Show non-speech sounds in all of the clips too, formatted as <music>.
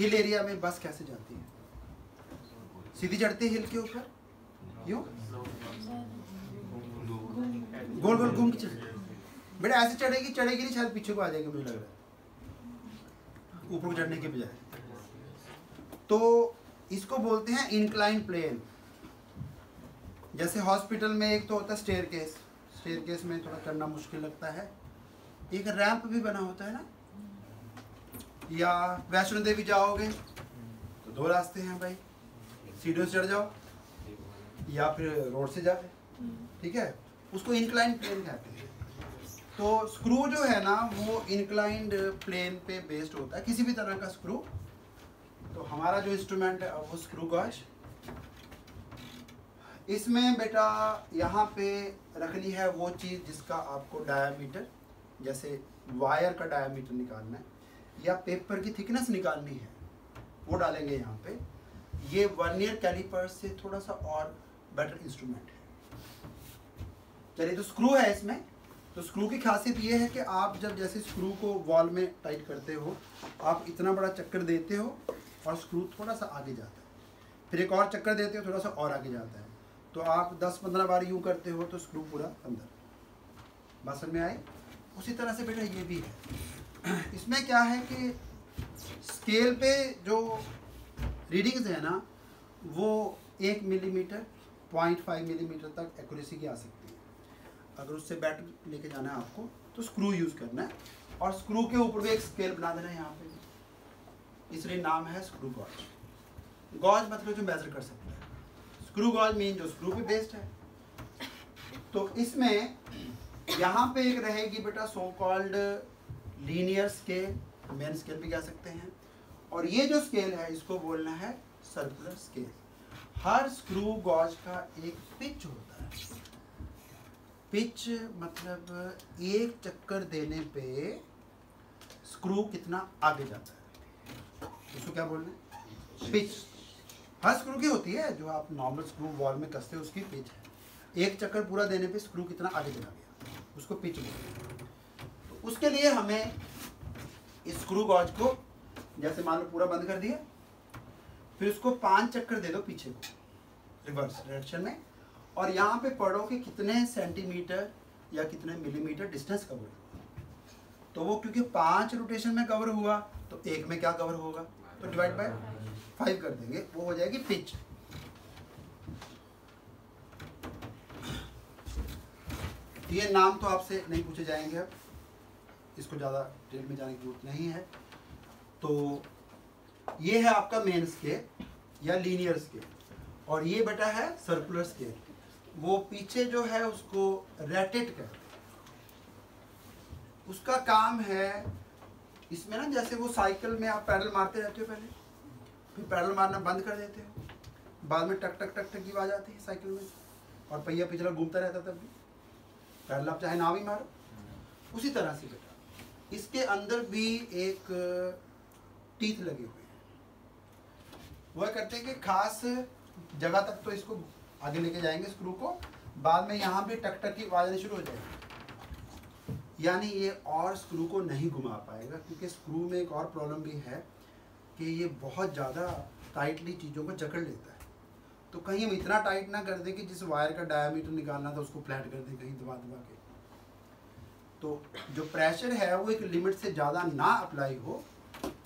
Hill area में बस कैसे जाती है? सीधी चढ़ती है हिल के ऊपर? क्यों? गोल गोल घूम के चढ़ बेटा, ऐसे चढ़ेगी चढ़ेगी नहीं, शायद पीछे को आ जाएगी, मुझे लग रहा है। ऊपर को चढ़ने के बजाय। तो इसको बोलते हैं इंक्लाइन प्लेन जैसे हॉस्पिटल में एक तो होता है स्टेयर केस स्टेयर केस में थोड़ा चढ़ना मुश्किल लगता है। एक रैंप भी बना होता है ना? या वैष्णो देवी जाओगे तो दो रास्ते हैं भाई। सीढ़ियों से चढ़ जाओ, या फिर रोड से जाओ ठीक है? उसको इंक्लाइन प्लेन कहते हैं। तो स्क्रू जो है ना, वो इंक्लाइंड प्लेन पे बेस्ड होता है, किसी भी तरह का स्क्रू तो हमारा जो इंस्ट्रूमेंट है, वो स्क्रू गॉश इसमें बेटा, यहाँ पे रखनी है वो चीज़ जिसका आपको डायामीटर जैसे वायर का डायामीटर निकालना है। या पेपर की थिकनेस निकालनी है, वो डालेंगे यहाँ पे। ये वन ईयर कैलिपर से थोड़ा सा और बेटर इंस्ट्रूमेंट है। चलिए तो स्क्रू है इसमें। तो स्क्रू की खासियत ये है कि आप जब जैसे स्क्रू को वॉल में टाइट करते हो, आप इतना बड़ा चक्कर देते हो और स्क्रू थोड़ा सा आगे जाता है। फिर एक और चक्कर देते हो, थोड़ा सा और आगे जाता है। तो आप 10-15 बार यूँ करते हो तो स्क्रू पूरा अंदर। समझ में आए उसी तरह से बेटा ये भी है। <clears throat> इसमें क्या है कि स्केल पे जो रीडिंग्स है ना, वो एक मिलीमीटर पॉइंट फाइव मिलीमीटर तक एक्यूरेसी की आ सकती है। अगर उससे बेटर लेके जाना है आपको तो स्क्रू यूज़ करना है। और स्क्रू के ऊपर भी एक स्केल बना देना है यहाँ पे। इसलिए नाम है स्क्रू गॉज गॉज मतलब जो मेजर कर सकता है। स्क्रू गॉज मीन जो स्क्रू पे बेस्ड है। तो इसमें यहाँ पे एक रहेगी बेटा so called linear scale main scale भी कह सकते हैं। और ये जो स्केल है, इसको बोलना है सर्कुलर स्केल हर स्क्रू गॉज का एक पिच होता है। पिच मतलब एक चक्कर देने पे स्क्रू कितना आगे जाता है। उसको क्या बोलना है? पिच हर स्क्रू की होती है, जो आप नॉर्मल स्क्रू वॉल में कसते हो, उसकी पिच है। एक चक्कर पूरा देने पे स्क्रू कितना आगे चला गया, उसको पिच बोलते हैं। उसके लिए हमें स्क्रू गॉज को, जैसे मान लो पूरा बंद कर दिया, फिर उसको पाँच चक्कर दे दो पीछे को रिवर्स डायरेक्शन में। और यहाँ पे पढ़ो कि कितने सेंटीमीटर या कितने मिलीमीटर डिस्टेंस कवर हुआ तो वो क्योंकि पाँच रोटेशन में कवर हुआ तो एक में क्या कवर होगा? तो डिवाइड बाय फाइव कर देंगे, वो हो जाएगी पिच ये नाम तो आपसे नहीं पूछे जाएँगे अब। इसको ज़्यादा डिटेल में जाने की ज़रूरत नहीं है। तो ये है आपका मेन स्केल या लीनियर स्केल और ये बेटा है सर्कुलर स्केल वो पीछे जो है उसको रेटेट कहते हैं। उसका काम है, इसमें ना जैसे वो साइकिल में आप पैडल मारते रहते हो पहले, फिर पैडल मारना बंद कर देते हो। बाद में टक टक टक टक की आवाज़ आती है साइकिल में। और पहिया पिछला घूमता रहता तब भी। पैडल आप चाहे ना भी मारो। उसी तरह से बेटा। इसके अंदर भी एक टीथ लगे हुए हैं। वह करते हैं कि खास जगह तक तो इसको आगे लेके जाएँगे स्क्रू को। बाद में यहाँ भी टक टक की आवाज़ शुरू हो जाएगी। यानी ये और स्क्रू को नहीं घुमा पाएगा, क्योंकि स्क्रू में एक और प्रॉब्लम भी है कि ये बहुत ज़्यादा टाइटली चीज़ों को जकड़ लेता है। तो कहीं हम इतना टाइट ना कर दें कि जिस वायर का डायमीटर निकालना था उसको फ्लैट कर दें कहीं दबा दबा के। तो जो प्रेशर है, वो एक लिमिट से ज़्यादा ना अप्लाई हो,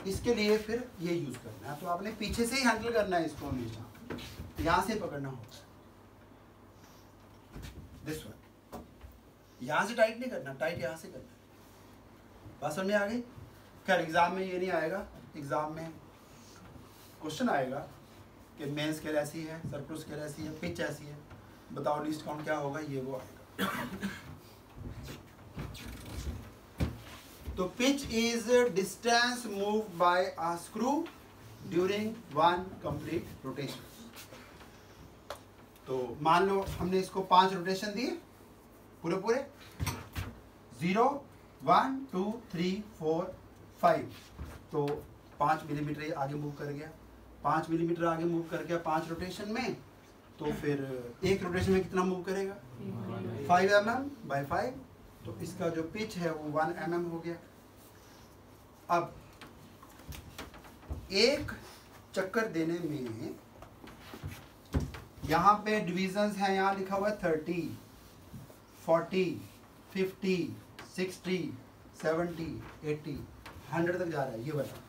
इसके लिए फिर ये यूज़ करना है। तो आपने पीछे से ही हैंडल करना है इसको हमेशा। यहाँ से पकड़ना होगा दिस वन यहाँ से टाइट नहीं करना टाइट यहाँ से करना। बात समझ में आ गई? खैर एग्ज़ाम में ये नहीं आएगा। एग्ज़ाम में क्वेश्चन आएगा कि मेन स्केल ऐसी है सर्कुलर स्केल ऐसी है पिच ऐसी है। बताओ लिस्ट काउंट क्या होगा, ये वो आएगा। तो pitch is distance move by a screw during one complete rotation तो मान लो हमने इसको पाँच रोटेशन दिए पूरे पूरे। Zero one two three four five तो पाँच मिलीमीटर आगे मूव कर गया। पाँच मिलीमीटर आगे मूव कर गया पाँच रोटेशन में। तो फिर एक रोटेशन में कितना मूव करेगा? Five M M by five तो इसका जो पिच है वो वन एम एम हो गया। अब एक चक्कर देने में यहाँ पे डिविजन्स हैं, यहाँ लिखा हुआ है thirty forty fifty sixty seventy eighty hundred तक जा रहा है, ये बता।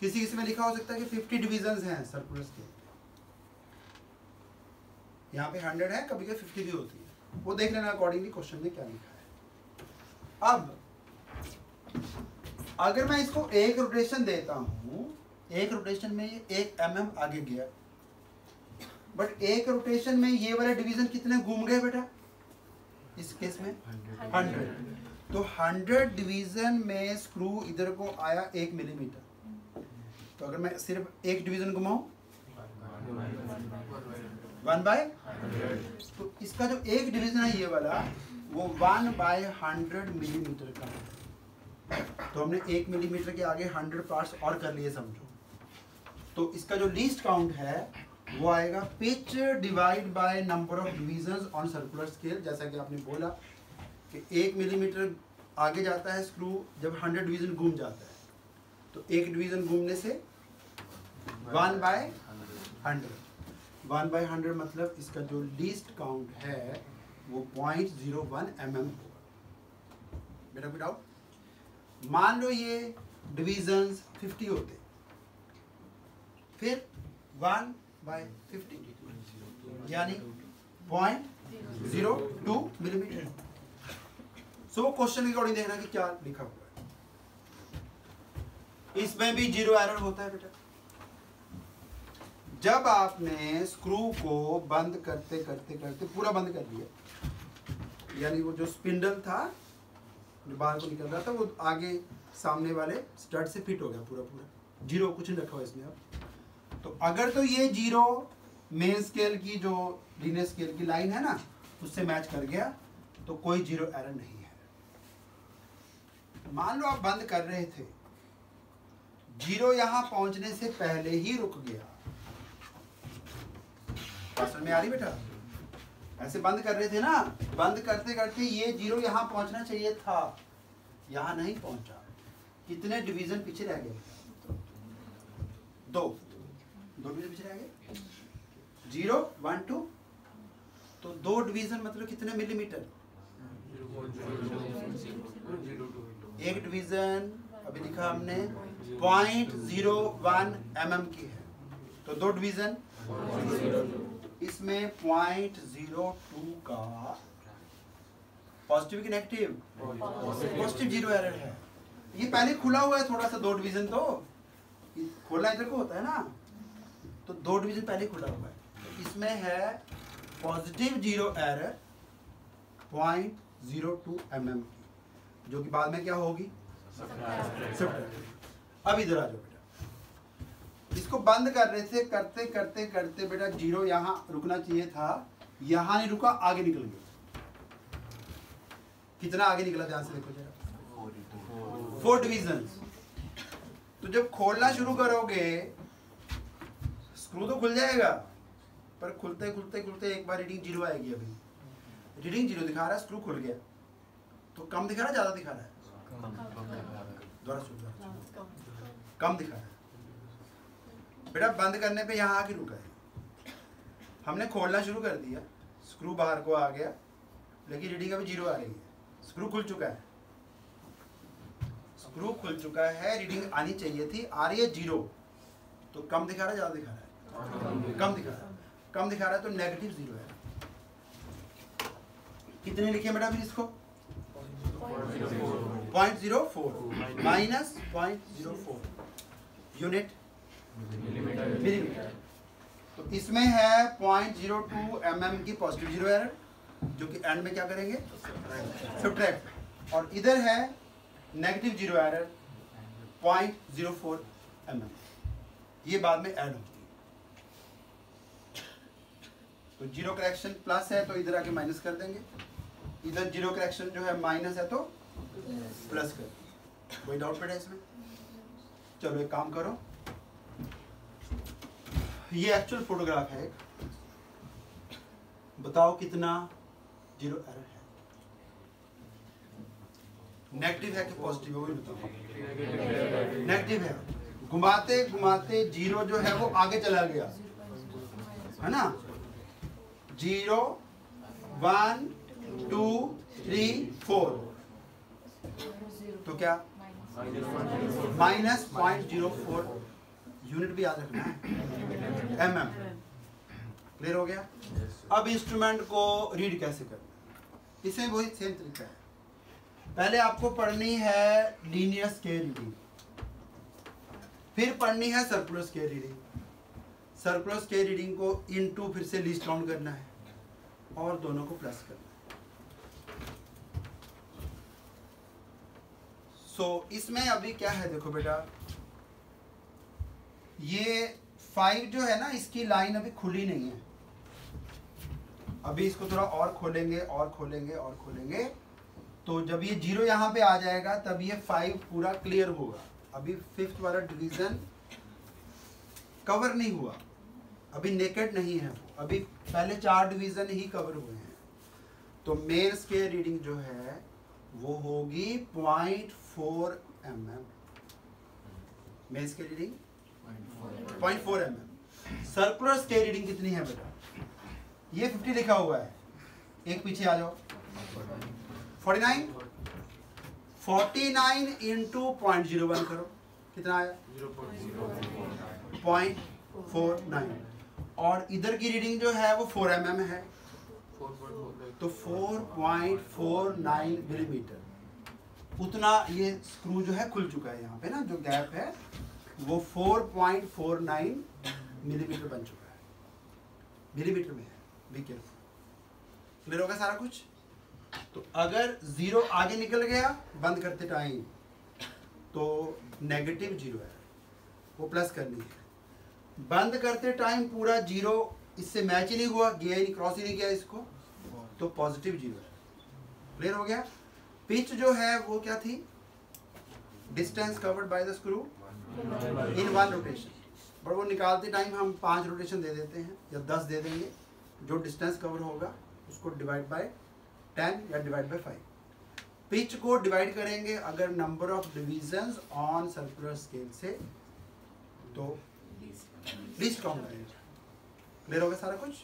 किसी किसी में लिखा हो सकता है कि फिफ्टी डिविजन्स हैं सर्कुलर स्केल यहाँ पे हंड्रेड है, कभी कभी फिफ्टी भी होती है। वो देख लेना अकॉर्डिंगली क्वेश्चन में क्या लिखा है। अब अगर मैं इसको एक रोटेशन देता हूँ एक रोटेशन में ये एक एम mm आगे गया। बट एक रोटेशन में ये वाले डिवीज़न कितने घूम गए बेटा? इस केस में? हंड्रेड तो हंड्रेड डिवीज़न में स्क्रू इधर को आया एक मिलीमीटर तो अगर मैं सिर्फ़ एक डिवीज़न घुमाऊं? वन बाय तो इसका जो एक डिवीज़न है ये वाला वो वन बाय हंड्रेड मिलीमीटर का है। तो हमने एक मिलीमीटर के आगे हंड्रेड पार्ट्स और कर लिए समझो। तो इसका जो लीस्ट काउंट है, वो आएगा pitch divide by number of division on circular scale जैसा कि आपने बोला कि एक मिलीमीटर आगे जाता है स्क्रू जब हंड्रेड डिवीज़न घूम जाता है। तो एक डिवीज़न घूमने से one by hundred one by hundred मतलब इसका जो लीस्ट काउंट है वो point zero one M M होगा। बेटा कोई मान लो ये डिविजन्स फिफ्टी होते। फिर वन बाय फिफ्टी यानी point zero two millimetre so question के अकॉर्डिंग देखना कि क्या लिखा हुआ है। इसमें भी ज़ीरो एरर होता है बेटा। जब आपने स्क्रू को बंद करते करते करते पूरा बंद कर दिया, यानी वो जो स्पिंडल था, जो बाहर को निकल रहा था, वो आगे सामने वाले स्टड से फिट हो गया पूरा पूरा। ज़ीरो कुछ नहीं रखा हुआ इसमें अब। तो अगर तो ये ज़ीरो मेन स्केल की, जो लीनियर स्केल की लाइन है ना, उससे मैच कर गया तो कोई ज़ीरो एरर नहीं है। मान लो आप बंद कर रहे थे। ज़ीरो यहाँ पहुँचने से पहले ही रुक गया। में आ रही बेटा? ऐसे बंद कर रहे थे ना? बंद करते करते ये ज़ीरो यहाँ पहुँचना चाहिए था। यहाँ नहीं पहुँचा। कितने डिवीज़न पीछे रह गए? दो। दो डिवीज़न पीछे रह गए? ज़ीरो वन टू तो दो डिवीज़न मतलब कितने मिलीमीटर एक डिवीज़न अभी लिखा हमने पॉइंट ज़ीरो वन एम की है। तो दो डिवीज़न इसमें पॉइंट ज़ीरो टू का पॉजिटिव की नेगेटिव पॉजिटिव ज़ीरो एरर है। ये पहले खुला हुआ है थोड़ा सा दो डिवीज़न तो। खोला इधर को होता है ना। तो दो डिवीज़न पहले खुला हुआ है। तो इसमें है positive zero error point zero two M M की जो कि बाद में क्या होगी? अब इधर आ जाओ। इसको बंद कर रहे थे करते करते करते बेटा ज़ीरो यहाँ रुकना चाहिए था। यहाँ नहीं रुका आगे निकल गया। कितना आगे निकला ध्यान से देखो जरा। फोर डिविजन तो जब खोलना शुरू करोगे स्क्रू तो खुल जाएगा पर खुलते खुलते खुलते एक बार रीडिंग ज़ीरो आएगी अभी। रीडिंग ज़ीरो दिखा रहा है स्क्रू खुल गया। तो कम दिखा रहा है ज़्यादा दिखा रहा है? दोबारा कम दिखा रहा है। बेटा बंद करने पे यहाँ आके रुका है। हमने खोलना शुरू कर दिया। स्क्रू बाहर को आ गया लेकिन रीडिंग अभी ज़ीरो आ रही है। स्क्रू खुल चुका है। स्क्रू खुल चुका है रीडिंग आनी चाहिए थी। आ रही है ज़ीरो। तो कम दिखा रहा है ज़्यादा दिखा रहा है? कम दिखा रहा है। कम दिखा रहा है तो नेगेटिव ज़ीरो है। कितने लिखे बेटा फिर इसको? Point zero four minus point zero four unit millimetre. तो इसमें है point zero two M M की पॉजिटिव ज़ीरो एरर, जो कि एंड में क्या करेंगे? सब्ट्रैक्ट। और इधर है negative zero error, point zero four M M ये बाद में ऐड होगी तो ज़ीरो करेक्शन प्लस है तो इधर आके माइनस कर देंगे। इधर ज़ीरो करेक्शन जो है माइनस है तो प्लस कर कोई डाउट बेटा इसमें? चलो एक काम करो। ये एक्चुअल फोटोग्राफ है बताओ कितना ज़ीरो एरर है। नेगेटिव है कि पॉजिटिव है, वो बताओ। नेगेटिव है। घुमाते घुमाते ज़ीरो जो है वो आगे चला गया। है ना? Zero one two three four तो क्या? Minus point zero four unit भी याद रखना है। एम एम क्लियर हो गया? Yes, अब इंस्ट्रूमेंट को रीड कैसे करना इसमें वही सेम तरीका है। पहले आपको पढ़नी है लीनियर स्केल रीडिंग फिर पढ़नी है circular scale reading circular scale reading को इन टू फिर से लिस्ट काउंट करना है और दोनों को प्लस करना है। सो so, इसमें अभी क्या है देखो बेटा? ये फाइव जो है ना, इसकी लाइन अभी खुली नहीं है। अभी इसको थोड़ा और खोलेंगे और खोलेंगे और खोलेंगे। तो जब ये ज़ीरो यहाँ पे आ जाएगा, तब ये फाइव पूरा क्लियर होगा। अभी फिफ्थ वाला डिवीज़न कवर नहीं हुआ। अभी नेकेड नहीं है अभी पहले चार डिवीज़न ही कवर हुए हैं। तो मेन स्केल रीडिंग जो है, वो होगी point four M M main scale reading point four M M circular scale reading कितनी है बेटा? ये फिफ्टी लिखा हुआ है। एक पीछे आ जाओ। Forty nine forty nine into point zero one करो। कितना आया? पॉइंट फोर नाइन और इधर की रीडिंग जो है वो फोर एम एम है। तो four point four nine millimetre उतना ये स्क्रू जो है खुल चुका है यहाँ पे ना, जो गैप है। वो four point four nine millimetre बन चुका है। मिलीमीटर में है। बी केयरफुल क्लियर होगा सारा कुछ? तो अगर ज़ीरो आगे निकल गया, बंद करते टाइम तो नेगेटिव ज़ीरो है। वो प्लस करनी है। बंद करते टाइम पूरा ज़ीरो इससे मैच ही नहीं हुआ, गया ही नहीं क्रॉस ही नहीं किया इसको तो पॉजिटिव ज़ीरो है। क्लियर हो गया? पिच जो है, वो क्या थी? Distance covered by the screw in one rotation but वो निकालते टाइम हम पाँच रोटेशन दे देते हैं, या दस दे देंगे। जो डिस्टेंस कवर होगा, उसको डिवाइड बाय टेन या डिवाइड बाय फाइव पिच को डिवाइड करेंगे अगर number of division on circular scale से तो लीस्ट काउंट करेंगे। क्लियर होगा सारा कुछ?